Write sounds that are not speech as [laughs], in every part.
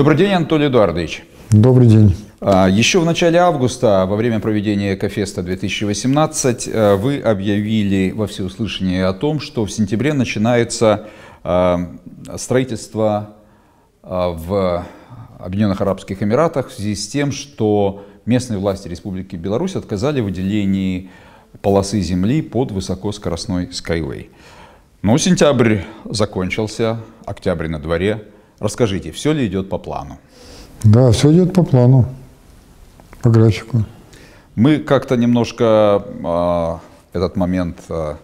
Добрый день, Анатолий Эдуардович. Добрый день. А, еще в начале августа, во время проведения Экофеста 2018, э, вы объявили во всеуслышание о том, что в сентябре начинается э, строительство э, в Объединенных Арабских Эмиратах в связи с тем, что местные власти Республики Беларусь отказали в выделении полосы земли под высокоскоростной Skyway. Ну, сентябрь закончился, октябрь на дворе. Расскажите, все ли идет по плану? Да, все идет по плану, по графику. Мы как-то немножко э, этот момент, э,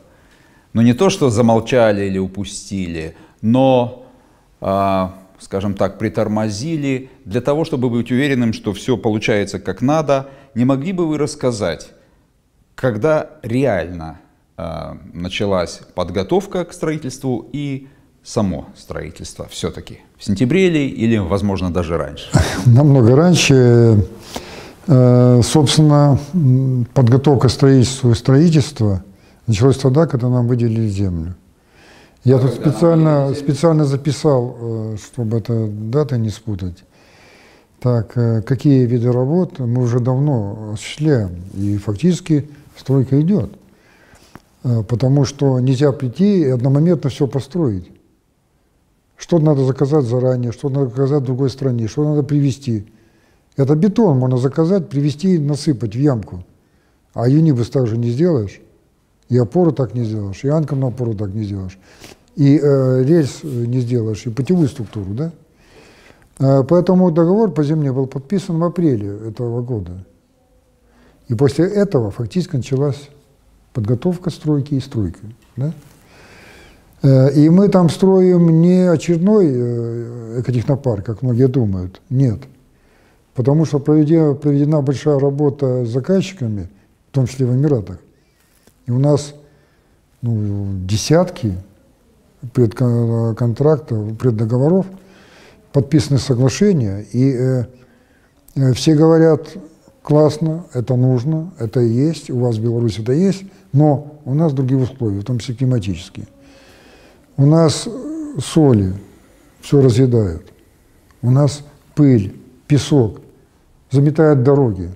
ну не то что замолчали или упустили, но, э, скажем так, притормозили для того, чтобы быть уверенным, что все получается как надо. Не могли бы вы рассказать, когда реально э, началась подготовка к строительству и само строительство все-таки? В сентябре ли или, возможно, даже раньше? [laughs] Намного раньше. Э, собственно, подготовка строительства и строительства началась тогда, когда нам выделили землю. Я тут специально, специально записал, э, чтобы эта дата не спутать. Так, э, какие виды работ мы уже давно осуществляем, и фактически стройка идет. Потому что нельзя прийти и одномоментно все построить. Что надо заказать заранее, что надо заказать другой стране, что надо привезти. Это бетон можно заказать, привезти, насыпать в ямку. А юнибус так же не сделаешь, и опору так не сделаешь, и анкерную опору так не сделаешь, и э, рельс не сделаешь, и путевую структуру, да? Э, поэтому договор по земле был подписан в апреле этого года. И после этого фактически началась подготовка стройки и стройка. Да? Э, и мы там строим не очередной э, экотехнопарк, как многие думают. Нет. Потому что проведена, проведена большая работа с заказчиками, в том числе в Эмиратах. И у нас ну, десятки предконтрактов, преддоговоров, подписаны соглашения, и э, э, все говорят, классно, это нужно, это есть, у вас в Беларуси это есть, но у нас другие условия, в том числе климатические. У нас соли все разъедают. У нас пыль, песок заметает дороги.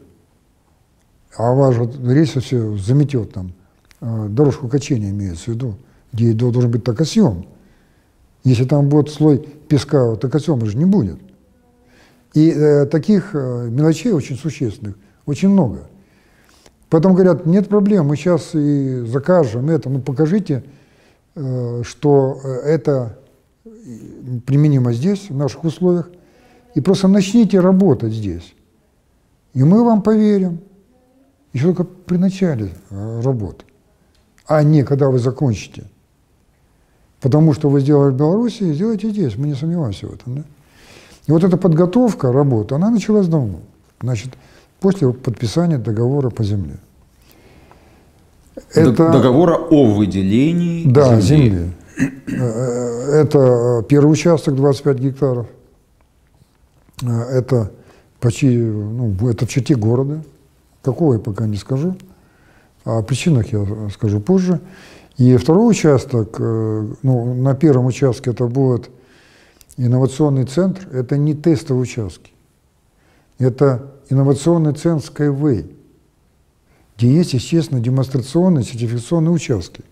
А ваш вот рейс все заметет там. А, дорожку качения имеется в виду, где должен быть токосъем. Если там будет слой песка, токосъема же не будет. И э, таких э, мелочей очень существенных очень много. Поэтому говорят, нет проблем, мы сейчас и закажем это, ну покажите, что э, это применимо здесь, в наших условиях, и просто начните работать здесь. И мы вам поверим. Еще только при начале э, работы, а не когда вы закончите. Потому что вы сделали в Беларуси, сделайте здесь, мы не сомневаемся в этом. Да? И вот эта подготовка работы, она началась давно. Значит, после подписания договора по земле. Это, договора о выделении да, земли. земли. Это первый участок 25 гектаров. Это почти, ну, это в черте города. Какого я пока не скажу. О причинах я скажу позже. И второй участок, э, ну, на первом участке это будет инновационный центр, это не тестовые участки. Это инновационный центр Skyway где есть, естественно, демонстрационные сертификационные участки,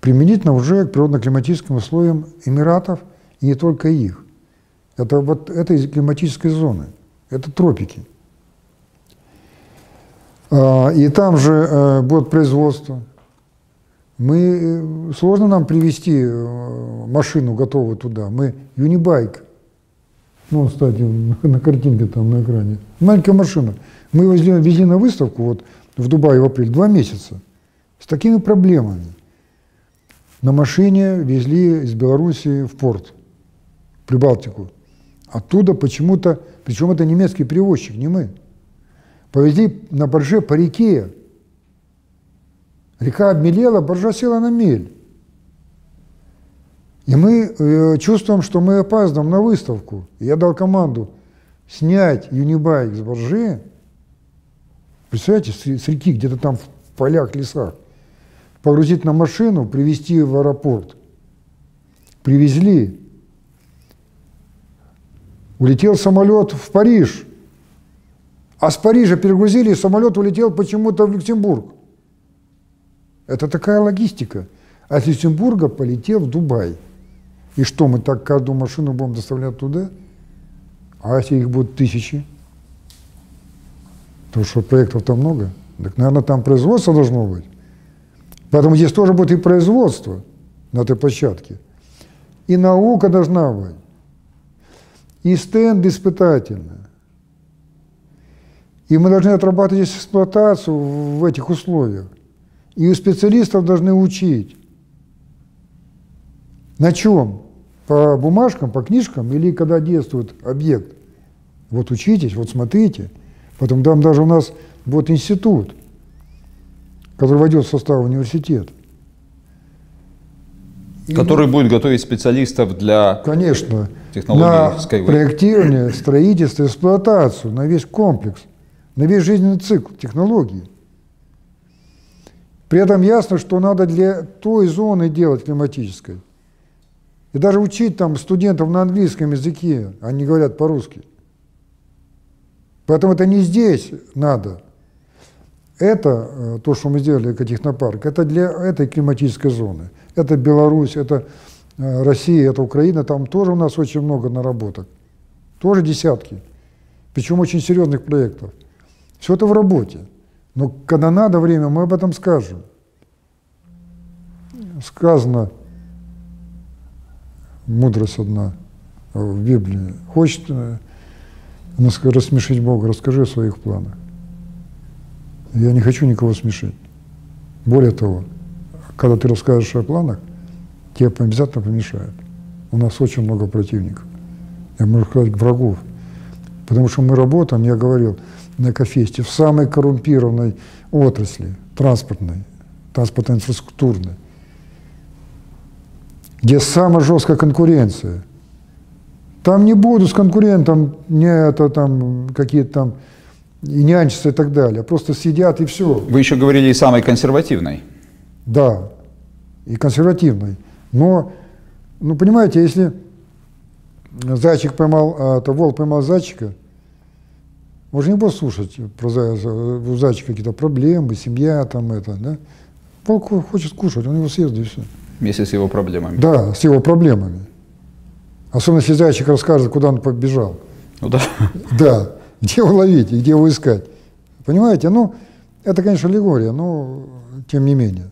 применительно уже к природно-климатическим условиям Эмиратов и не только их. Это вот этой климатической зоны, это тропики. А, и там же э, будет производство. Мы, э, сложно нам привезти э, машину готовую туда. Мы юнибайк. Ну, кстати, [laughs] на картинке там на экране. Маленькая машина. Мы везли, везли на выставку, вот в Дубае в апреле, два месяца, с такими проблемами. На машине везли из Белоруссии в порт, в Прибалтику. Оттуда почему-то, причем это немецкий перевозчик, не мы, повезли на барже по реке. Река обмелела, баржа села на мель. И мы э, чувствуем, что мы опаздываем на выставку. Я дал команду снять юнибайк с баржи, Представляете, с, реки, где-то там в полях, лесах, погрузить на машину, привезти в аэропорт. Привезли. улетел самолет в Париж, а с Парижа перегрузили, и самолет улетел почему-то в Люксембург. Это такая логистика. А с Люксембурга полетел в Дубай. И что, мы так каждую машину будем доставлять туда? А если их будут тысячи? Потому что проектов там много. Так, наверное, там производство должно быть. Поэтому здесь тоже будет и производство на этой площадке. И наука должна быть. И стенд испытательный. И мы должны отрабатывать здесь эксплуатацию в этих условиях. И у специалистов должны учить. На чем? По бумажкам, по книжкам или когда действует объект? Вот учитесь, вот смотрите. Потом там даже у нас будет институт, который войдет в состав университета. Который будет готовить специалистов для Конечно, технологий на Skyway. проектирование, строительство, эксплуатацию, на весь комплекс, на весь жизненный цикл технологий. При этом ясно, что надо для той зоны делать климатической. И даже учить там студентов на английском языке, они говорят по-русски. Поэтому это не здесь надо. Это, э, то, что мы сделали, экотехнопарк, это для этой климатической зоны. Это Беларусь, это э, Россия, это Украина, там тоже у нас очень много наработок. Тоже десятки. Причем очень серьезных проектов. Все это в работе. Но когда надо время, мы об этом скажем. Сказано, мудрость одна в Библии. Хочет рассмешить Бога, расскажи о своих планах. Я не хочу никого смешить. Более того, когда ты расскажешь о планах, тебе обязательно помешают. У нас очень много противников. Я могу сказать, врагов. Потому что мы работаем, я говорил, на Экофесте, в самой коррумпированной отрасли, транспортной, транспортно-инфраструктурной, где самая жесткая конкуренция. Там не буду с конкурентом не это там какие-то там и нянчиться и так далее, просто сидят и все. Вы еще говорили и самой консервативной. Да, и консервативной. Но, ну понимаете, если зайчик поймал, а, то волк поймал зайчика, же не будет слушать про у зайчика какие-то проблемы, семья там это, да? Волк хочет кушать, он его съест и все. Вместе с его проблемами. Да, с его проблемами. Особенно если зайчик расскажет, куда он побежал. Ну да. Да, где его ловить и где его искать. Понимаете? Ну, это, конечно, аллегория, но тем не менее.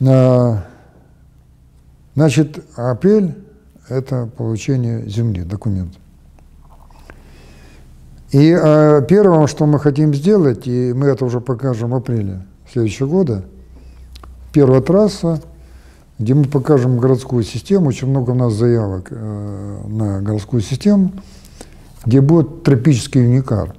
А, Значит, апрель – это получение земли, документ. И а, первое, что мы хотим сделать, и мы это уже покажем в апреле следующего года, первая трасса, где мы покажем городскую систему, очень много у нас заявок э, на городскую систему, где будет тропический уникар.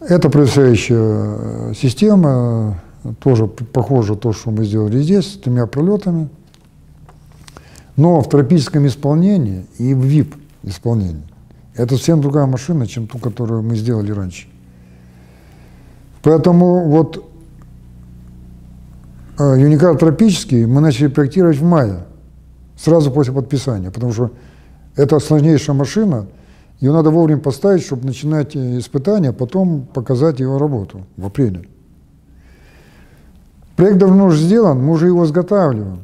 Это происходящая система, тоже похоже то, что мы сделали здесь, с тремя пролетами, но в тропическом исполнении и в VIP исполнении. Это совсем другая машина, чем ту, которую мы сделали раньше. Поэтому вот э, Юникар тропический мы начали проектировать в мае, сразу после подписания, потому что это сложнейшая машина, ее надо вовремя поставить, чтобы начинать э, испытания, а потом показать его работу в апреле. Проект давно уже сделан, мы уже его изготавливаем.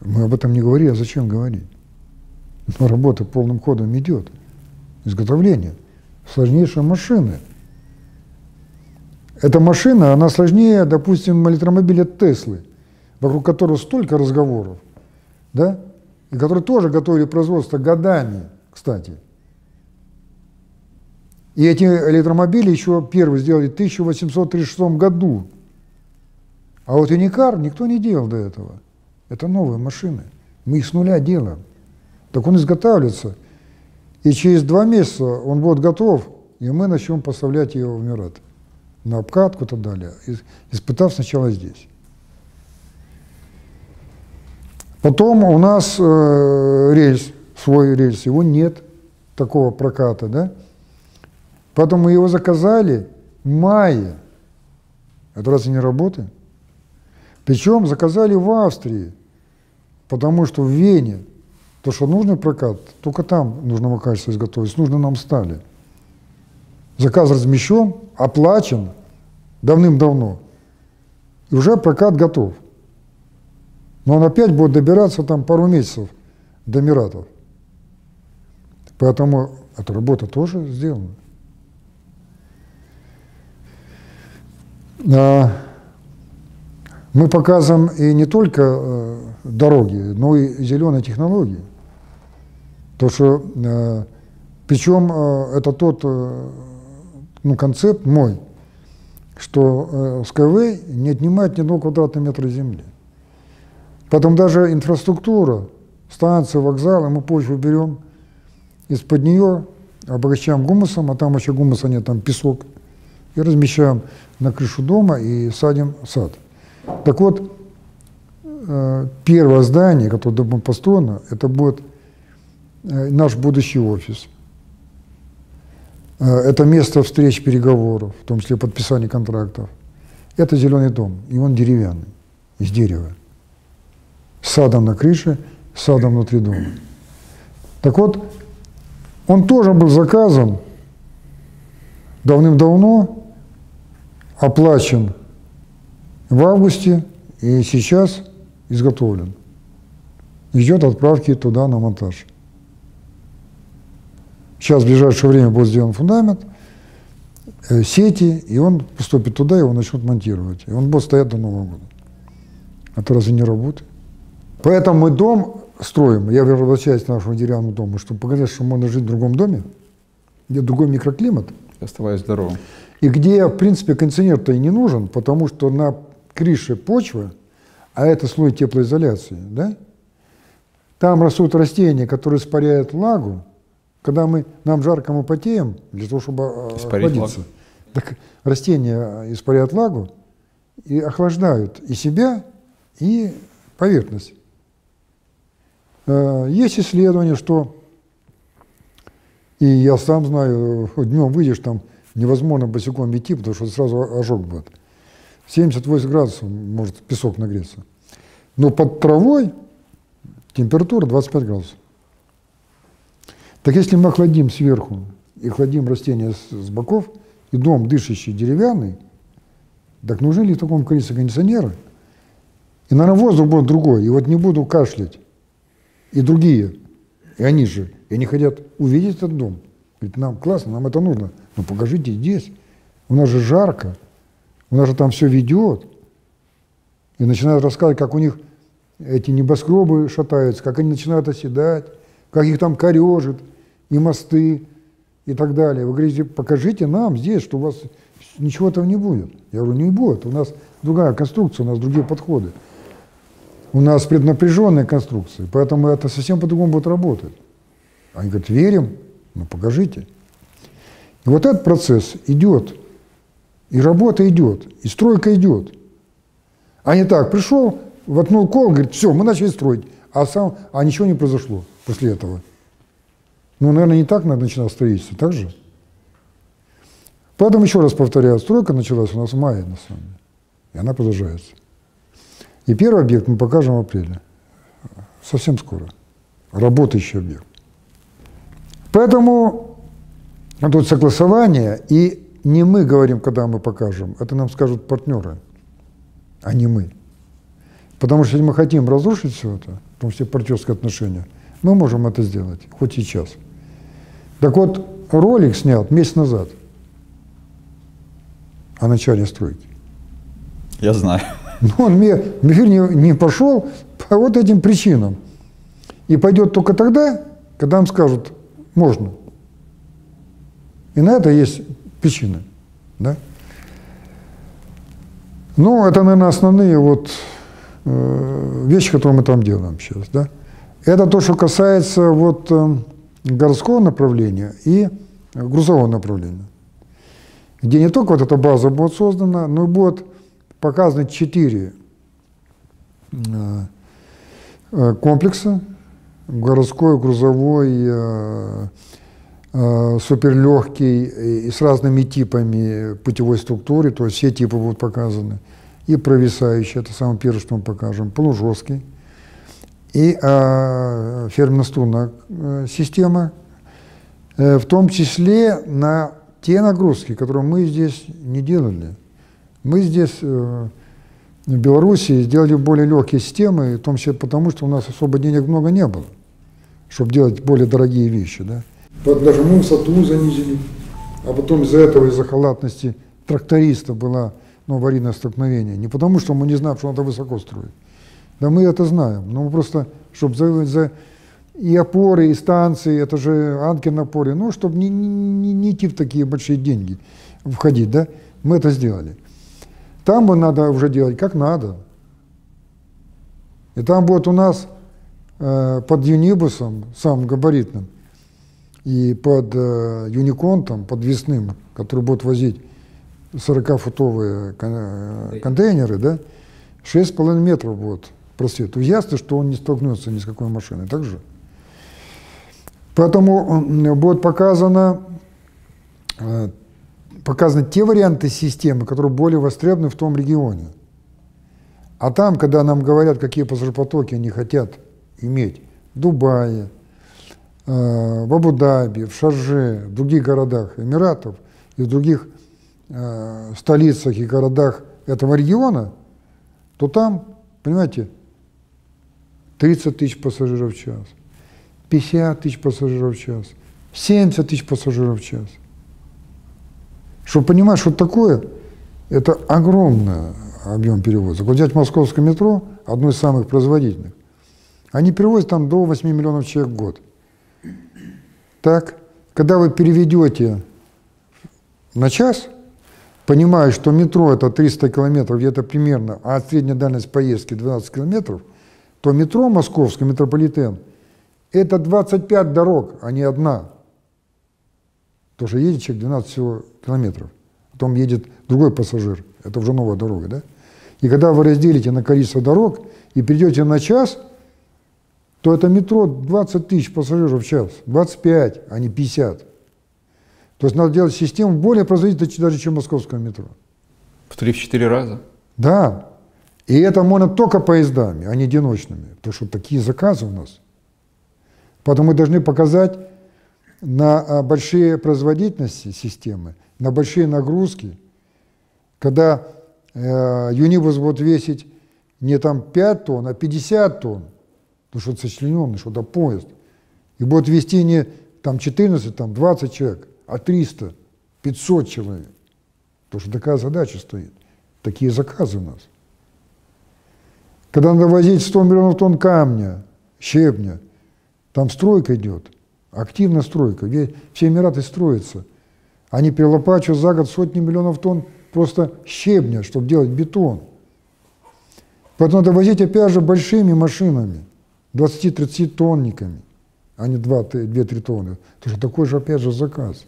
Мы об этом не говорили, а зачем говорить? Но работа полным ходом идет. Изготовление сложнейшей машины. Эта машина, она сложнее, допустим, электромобиля Теслы, вокруг которого столько разговоров, да? И которые тоже готовили производство годами, кстати. И эти электромобили еще первые сделали в 1836 году. А вот Уникар никто не делал до этого. Это новые машины. Мы их с нуля делаем. Так он изготавливается. И через два месяца он будет готов, и мы начнем поставлять его в Мират. На обкатку и так далее. Испытав сначала здесь. Потом у нас э, рельс, свой рельс, его нет, такого проката, да? Поэтому мы его заказали в мае. Это разве не работает? Причем заказали в Австрии. Потому что в Вене то, что нужный прокат, только там нужного качества изготовить, нужно нам стали. Заказ размещен, оплачен давным-давно. И уже прокат готов. Но он опять будет добираться там пару месяцев до Эмиратов. Поэтому эта работа тоже сделана. А, мы показываем и не только э, дороги, но и зеленые технологии. То, что, э, причем э, это тот ну, концепт мой, что Skyway не отнимает ни одного квадратного метра земли. Потом даже инфраструктура, станции, вокзалы, мы почву берем, из-под нее обогащаем гумусом, а там еще гумуса нет, там песок, и размещаем на крышу дома и садим сад. Так вот, э, первое здание, которое будет построено, это будет э, наш будущий офис. Э, это место встреч, переговоров, в том числе подписания контрактов. Это зеленый дом, и он деревянный, из дерева. С садом на крыше, с садом внутри дома. Так вот, он тоже был заказан давным-давно, оплачен в августе и сейчас изготовлен. Ждет отправки туда на монтаж. Сейчас в ближайшее время будет сделан фундамент, э, сети, и он поступит туда, его начнут монтировать. И он будет стоять до Нового года. Это разве не работает? Поэтому мы дом строим, я возвращаюсь к нашему деревянному дому, чтобы показать, что можно жить в другом доме, где другой микроклимат. Оставаясь здоровым. И где, в принципе, кондиционер-то и не нужен, потому что на крыше почвы, а это слой теплоизоляции, да? Там растут растения, которые испаряют влагу. Когда мы, нам жарко, мы потеем, для того, чтобы э, Испарить охладиться. Влагу. Так растения испаряют влагу и охлаждают и себя, и поверхность. Э, есть исследование, что, и я сам знаю, днем выйдешь, там невозможно босиком идти, потому что сразу ожог будет. 78 градусов может песок нагреться. Но под травой температура 25 градусов. Так если мы охладим сверху и охладим растения с, с боков, и дом дышащий деревянный, так нужны ли в таком количестве кондиционеры? И, наверное, воздух будет другой. И вот не буду кашлять. И другие. И они же. И они хотят увидеть этот дом. Говорит, нам классно, нам это нужно. Но покажите здесь. У нас же жарко. У нас же там все ведет. И начинают рассказывать, как у них эти небоскребы шатаются, как они начинают оседать, как их там корежит, и мосты, и так далее. Вы говорите, покажите нам здесь, что у вас ничего этого не будет. Я говорю, не будет. У нас другая конструкция, у нас другие подходы. У нас преднапряженные конструкции, поэтому это совсем по-другому будет работать. Они говорят, верим, ну покажите. И вот этот процесс идет. И работа идет, и стройка идет. А не так, пришел, воткнул кол, говорит, все, мы начали строить, а сам, а ничего не произошло после этого. Ну, наверное, не так начинать строительство, так же? Поэтому еще раз повторяю, стройка началась у нас в мае, на самом деле, и она продолжается. И первый объект мы покажем в апреле, совсем скоро, работающий объект. Поэтому тут согласование и не мы говорим, когда мы покажем, это нам скажут партнеры, а не мы. Потому что если мы хотим разрушить все это, в том числе партнерские отношения, мы можем это сделать, хоть сейчас. Так вот, ролик снят месяц назад о начале стройки. Я знаю. Но он мне эфир не, не пошел по вот этим причинам. И пойдет только тогда, когда нам скажут, можно. И на это есть причины. Да? Ну, это, наверное, основные вот э, вещи, которые мы там делаем сейчас. Да? Это то, что касается вот э, городского направления и грузового направления, где не только вот эта база будет создана, но и будет показаны четыре э, э комплекса, городской, грузовой, э, Э, суперлегкий и с разными типами путевой структуры, то есть все типы будут показаны. И провисающий, это самое первое, что мы покажем, полужесткий. И фермно-струнная э, система, э, в том числе на те нагрузки, которые мы здесь не делали. Мы здесь э, в Беларуси сделали более легкие системы, в том числе потому, что у нас особо денег много не было, чтобы делать более дорогие вещи. Да? Даже мы высоту занизили, а потом из-за этого, из-за халатности тракториста было ну, аварийное столкновение. Не потому, что мы не знаем, что надо высоко строить. Да мы это знаем. Но просто, чтобы за, за и опоры, и станции, это же Анкин опоры, ну, чтобы не, не, не идти в такие большие деньги входить, да, мы это сделали. Там бы надо уже делать как надо. И там будет у нас э, под юнибусом, самым габаритным, и под э, юниконтом, подвесным, который будет возить 40-футовые э, контейнеры, да, 6,5 метров будет просвет. То ясно, что он не столкнется ни с какой машиной. Так же? Поэтому будет показано, э, показаны те варианты системы, которые более востребованы в том регионе. А там, когда нам говорят, какие пассажиропотоки они хотят иметь в Дубае, э, в Абу-Даби, в Шарже, в других городах Эмиратов и в других э, столицах и городах этого региона, то там, понимаете, 30 тысяч пассажиров в час, 50 тысяч пассажиров в час, 70 тысяч пассажиров в час. Чтобы понимать, что такое, это огромный объем перевоза. Вот взять московское метро, одно из самых производительных, они перевозят там до 8 миллионов человек в год. Так, когда вы переведете на час, понимая, что метро это 300 километров где-то примерно, а средняя дальность поездки 12 километров, то метро московское, метрополитен – это 25 дорог, а не одна. Что едет человек 12 всего километров. Потом едет другой пассажир. Это уже новая дорога, да? И когда вы разделите на количество дорог и придете на час, то это метро 20 тысяч пассажиров в час. 25, а не 50. То есть надо делать систему более производительной даже, чем московское метро. В 3-4 раза? Да. И это можно только поездами, а не одиночными. Потому что такие заказы у нас – Поэтому мы должны показать на а, большие производительности системы, на большие нагрузки, когда э, Юнибус будет весить не там 5 тонн, а 50 тонн, потому что сочлененный, что это поезд, и будет вести не там 14, там 20 человек, а 300, 500 человек. Потому что такая задача стоит. Такие заказы у нас. Когда надо возить 100 миллионов тонн камня, щебня, там стройка идет, активная стройка. Все Эмираты строятся. Они перелопачивают за год сотни миллионов тонн просто щебня, чтобы делать бетон. Поэтому надо возить, опять же, большими машинами, 20-30 тонниками, а не 2-3 тонны. Потому что такой же, опять же, заказ.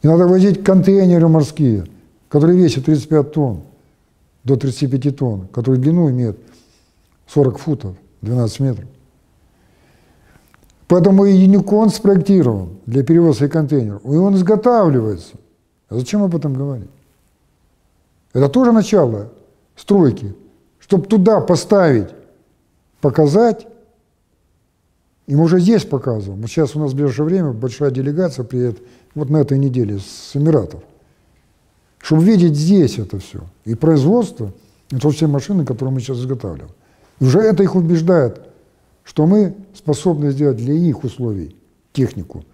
И надо возить контейнеры морские, которые весят 35 тонн, до 35 тонн, которые длину имеют 40 футов, 12 метров. Поэтому и Юникон спроектирован для перевозки контейнеров. И он изготавливается. А зачем об этом говорить? Это тоже начало стройки. Чтобы туда поставить, показать, и мы уже здесь показываем. Вот сейчас у нас в ближайшее время большая делегация приедет вот на этой неделе с Эмиратов. Чтобы видеть здесь это все. И производство, это все машины, которые мы сейчас изготавливаем. И уже это их убеждает что мы способны сделать для их условий технику.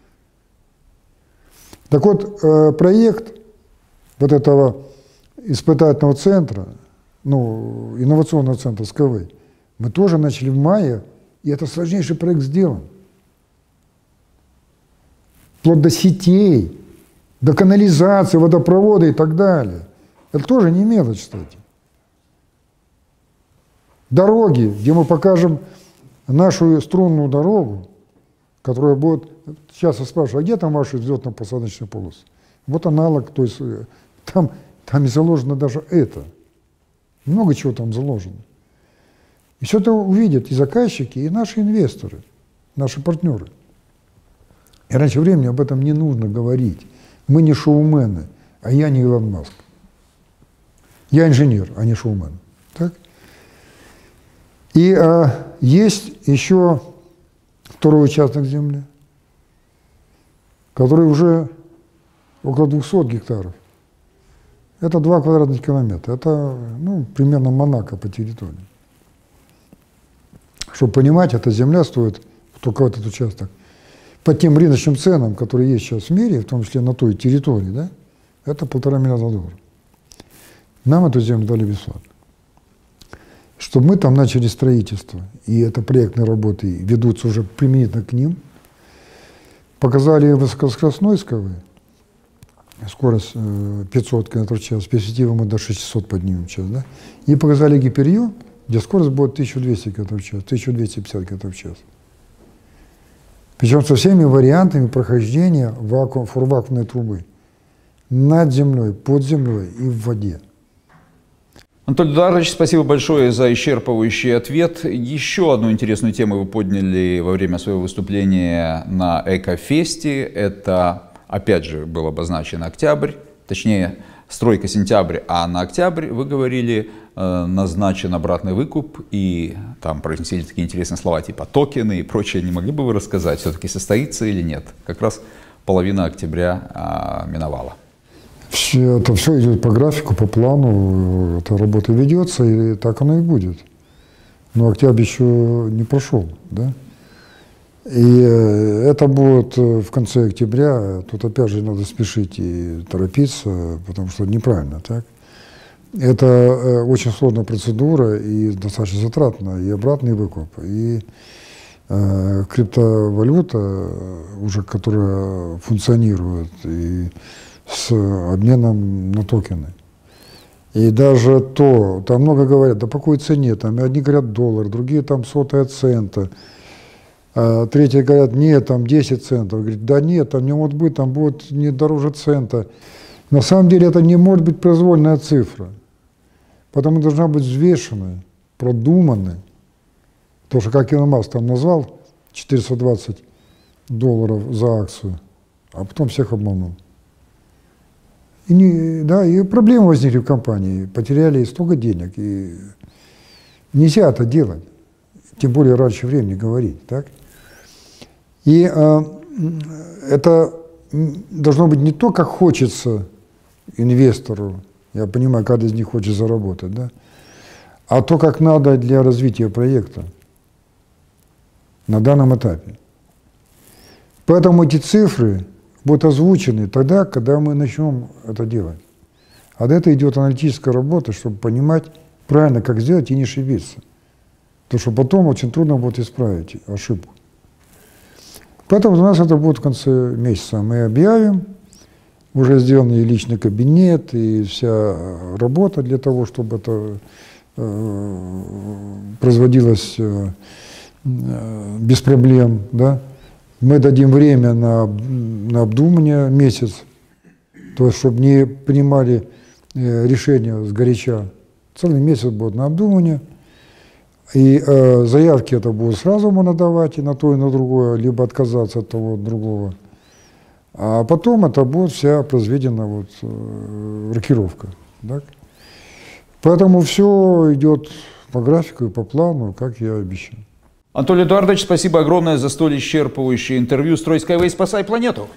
Так вот, э, проект вот этого испытательного центра, ну, инновационного центра СКВ, мы тоже начали в мае, и это сложнейший проект сделан. Вплоть до сетей, до канализации, водопровода и так далее. Это тоже не мелочь, кстати. Дороги, где мы покажем нашу струнную дорогу, которая будет... Сейчас я спрашиваю, а где там ваши взлетно-посадочные полосы? Вот аналог, то есть э, там, там и заложено даже это. Много чего там заложено. И все это увидят и заказчики, и наши инвесторы, наши партнеры. И раньше времени об этом не нужно говорить. Мы не шоумены, а я не Илон Маск. Я инженер, а не шоумен. Так? И а, есть еще второй участок земли, который уже около 200 гектаров. Это 2 квадратных километра. Это ну, примерно Монако по территории. Чтобы понимать, эта земля стоит, только этот участок, по тем рыночным ценам, которые есть сейчас в мире, в том числе на той территории, да, это полтора миллиарда долларов. Нам эту землю дали бесплатно. Чтобы мы там начали строительство, и это проектные работы ведутся уже применительно к ним, показали высокоскоростной СКВ, скорость 500 км в час, перспективу мы до 600 поднимем в час, да, и показали гиперью, где скорость будет 1200 км в час, 1250 км в час. Причем со всеми вариантами прохождения вакуум, фурвакуумной трубы над землей, под землей и в воде. Анатолий Эдуардович, спасибо большое за исчерпывающий ответ. Еще одну интересную тему вы подняли во время своего выступления на Экофесте. Это, опять же, был обозначен октябрь, точнее, стройка сентябрь, а на октябрь, вы говорили, э, назначен обратный выкуп, и там произнесли такие интересные слова, типа токены и прочее. Не могли бы вы рассказать, все-таки состоится или нет? Как раз половина октября а, миновала. Все, это все идет по графику, по плану, эта работа ведется, и так оно и будет. Но октябрь еще не прошел, да? И э, это будет э, в конце октября. Тут опять же надо спешить и торопиться, потому что неправильно, так? Это э, очень сложная процедура и достаточно затратная, и обратный выкуп, и э, криптовалюта, уже которая функционирует, и с обменом на токены. И даже то, там много говорят, да по какой цене, там одни говорят доллар, другие там сотая цента, третьи говорят, нет, там 10 центов. Говорит, да нет, там не может быть, там будет не дороже цента. На самом деле это не может быть произвольная цифра, потому должна быть взвешенная, продуманная. То, что как Илон Маск там назвал, 420 долларов за акцию, а потом всех обманул. И, не, да, и проблемы возникли в компании, потеряли столько денег, и нельзя это делать, тем более раньше времени говорить, так? И э, это должно быть не то, как хочется инвестору, я понимаю, каждый из них хочет заработать, да, а то, как надо для развития проекта на данном этапе. Поэтому эти цифры будут озвучены тогда, когда мы начнем это делать. А до этого идет аналитическая работа, чтобы понимать правильно, как сделать и не ошибиться. Потому что потом очень трудно будет исправить ошибку. Поэтому у нас это будет в конце месяца. Мы объявим, уже сделан и личный кабинет, и вся работа для того, чтобы это э, производилось э, э без проблем, да, мы дадим время на, на обдумывание месяц, то есть, чтобы не принимали э, решения с горяча. Целый месяц будет на обдумывание. И э, заявки это будут сразу можно давать и на то, и на другое, либо отказаться от того, от другого. А потом это будет вся произведена вот, э, рокировка. Так? Поэтому все идет по графику и по плану, как я обещал. Анатолий Эдуардович, спасибо огромное за столь исчерпывающее интервью. Строй Skyway, спасай планету!